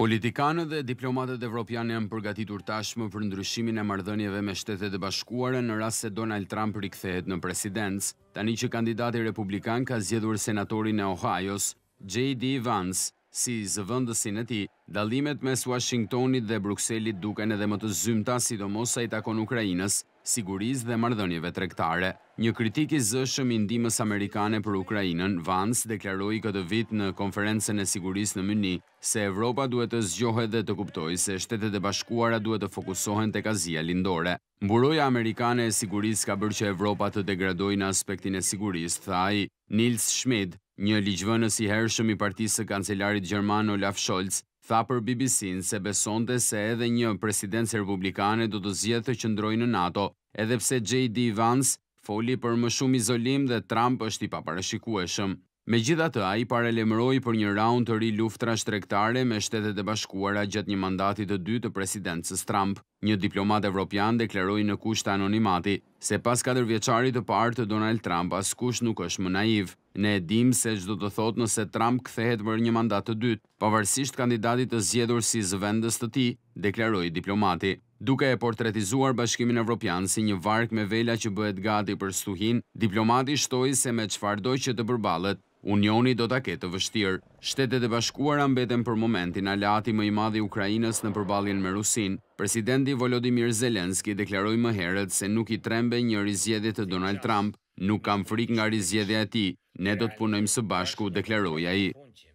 Politikanët dhe diplomatët evropianë janë përgatitur tashmë për ndryshimin e marrëdhënieve me Shtetet e Bashkuara në rast se Donald Trump rikthehet në presidencë, tani që kandidati republikan ka zgjedhur senatorin e Ohajos, JD Vance, si zëvendësin e tij. Dallimet mes Uashingtonit dhe Brukselit duken edhe më të zymta, sidomos sa i takon Ukrainës. sigurisë dhe marrëdhënieve tregtare. Një kritik i zëshëm i ndihmës amerikane për Ukrainën, Vance deklaroi këtë vit në Konferencën e Sigurisë në Mynih se Evropa duhet të zgjohet dhe të kuptojë se Shtetet e Bashkuara duhet të fokusohen tek Azia Lindore. Mburoja amerikane e sigurisë ka bërë që Evropa të degradojë në aspektin e sigurisë, tha ai. Nils Schmid, një ligjvënës i hershëm i partisë së kancelarit gjerman Olaf Scholz, tha për BBC-në se besonte se edhe një presidencë republikane do të zgjedhë të qëndrojë në NATO, edhe pse JD Vance foli për më shumë izolim dhe Trump është i paparashikueshëm. Megjithatë, ai paralajmëroi për një raund të ri luftrash tregtare me Shtetet e Bashkuara gjatë një mandati të dytë të presidencës Trump, një diplomat evropian deklaroi në kushte anonimati se pas katërvjeçarit të parë të Donald Trump askush nuk është më naiv. Ne e dimë se ç'do të thotë nëse Trump kthehet për një mandat të dytë. pavarësisht kandidatit të zgjedhur si zëvendës të tij, deklaroi diplomati, duke e portretizuar Bashkimin Evropian si një varkë me vela që bëhet gati për stuhinë, diplomati shtoi se me çfarëdo që të përballet, Unioni do ta ketë të vështirë. Shtetet e Bashkuara mbeten për momentin aleati më i madh i Ukrainës në përballjen me Rusinë. Presidenti Volodymyr Zelensky deklaroi më herët se nuk i trembet një rizgjedhjeje të Donald Trump, Nuk kam frikë nga rizgjedhja e tij. Ne do të punojmë së bashku, deklaroi ai.